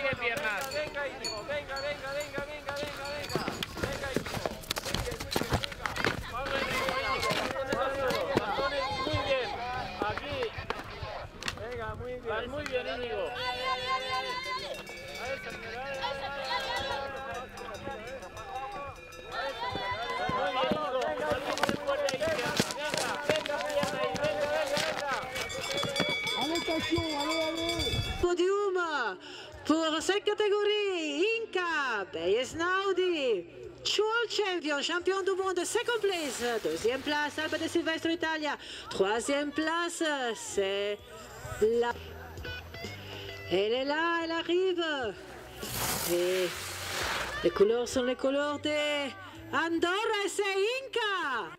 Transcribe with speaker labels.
Speaker 1: Sigue piernas. Venga, Íñigo, venga, venga, venga, venga, venga, venga. Venga, Íñigo. Muy bien, muy bien, venga. Pablo Íñigo, muy bien. Aquí. Venga, muy bien. Vas muy bien, Íñigo. A
Speaker 2: Pour cette catégorie, Inca Beyesnaudi, World Champion, champion du monde, second place, deuxième place, Alba de Silvestro Italia, troisième place, c'est la... Elle est là, elle arrive. Et les couleurs sont les couleurs de Andorra, c'est Inca.